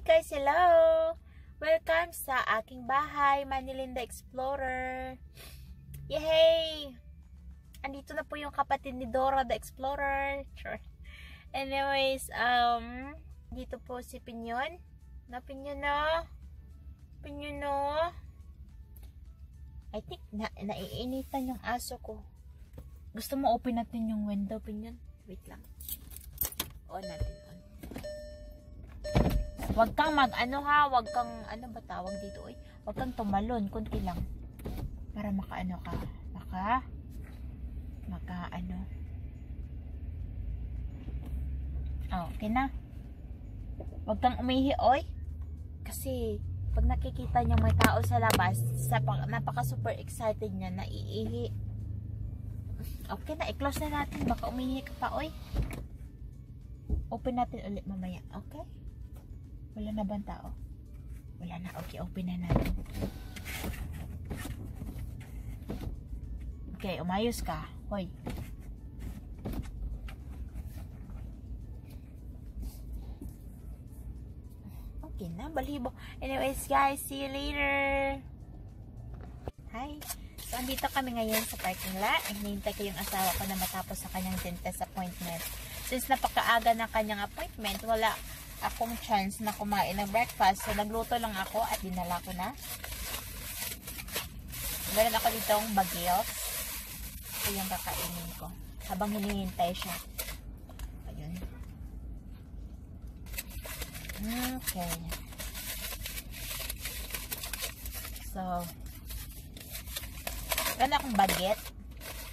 Hi guys, hello! Welcome sa aking bahay, Manilinda Explorer. Yay! Andito na po yung kapatid ni Dora the Explorer. Sure. Anyways, um, dito po si Pinyon. Na Pinyon na. Pinyon na. I think na naiinitan yung aso ko. Gusto mo open natin yung window, Pinyon? Wait lang. On natin. Huwag kang mag, ano ha, huwag kang, ano ba tawag dito, oy? Huwag kang tumalon, kunti lang. Para maka, ano ka, maka, maka, ano. Oh, okay na. Huwag kang umihi, oy. Kasi, pag nakikita niya may tao sa labas, sa, napaka super excited niya na iihi. Okay na, i-close na natin. Baka umihi ka pa, oy. Open natin ulit mamaya, okay? Wala na bang tao? Wala na. Okay, open na natin. Okay, umayos ka. Hoy. Okay na, balibo. Anyways, guys, see you later. Hi. So, andito kami ngayon sa parking lot. Hinihintay ko yung asawa ko na matapos sa kanyang dentist appointment. Since napakaaga na kanyang appointment, wala akong chance na kumain ng breakfast. So, nagluto lang ako at dinala ko na. Meron ako ditong bagels. Ito yung kakainin ko. Habang hinihintay siya. Ayun. Okay. So, meron akong baget.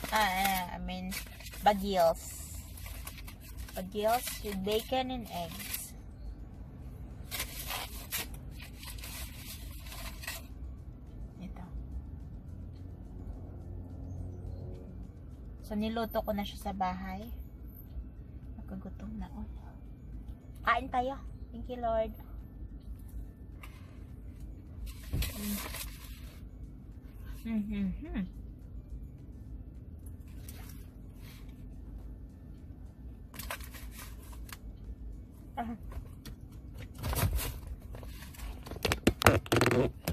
Ah, I mean, bagels. Bagels with bacon and eggs. So, niluto ko na siya sa bahay. Nakagutom na ako. Kain tayo. Thank you, Lord. Mm -hmm. -hmm. Ah.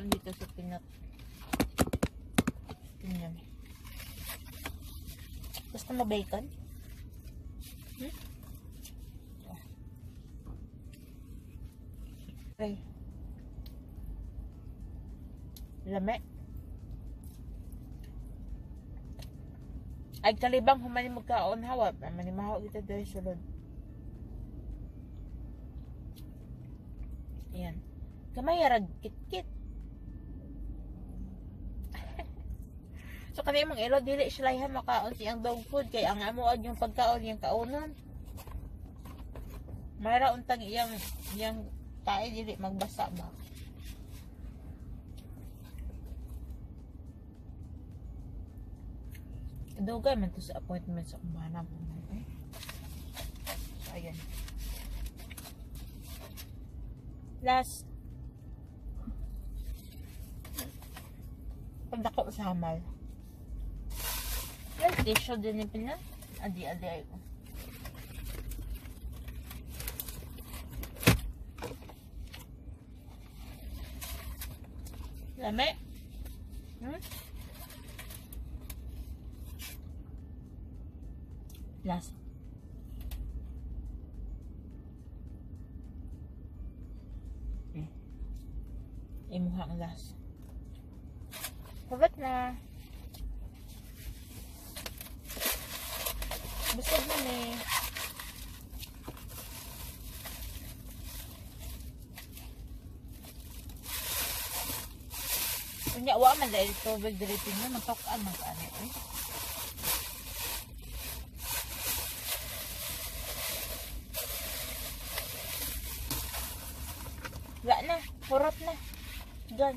Dito sa pinat. Tingnan. Gusto mo bacon? Hmm? Ay. Lame. Ay kalibang humani magkaon hawa. Manimahaw kita dahil sulod. Ayan. Kamay arag kit-kit. Kani mong ilo dili sila ha makaon siyang dog food kay ang amuad yung pagkaon yung kaunon. Mayra untang iyang iyang tae dili magbasa ba. Dugay man to sa appointment sa kumana mo. Okay? So, ayan. Last pagdako sa hamal. Tissue din ni Pina. Adi-adi ay ko. Lame? Hmm? Last. Hmm. Imuha ang last. Sabat na. Busog na ni. Unya wa man dahil tubig diri mo matok-an man ka ani eh. Wala na, purot na. Diyan.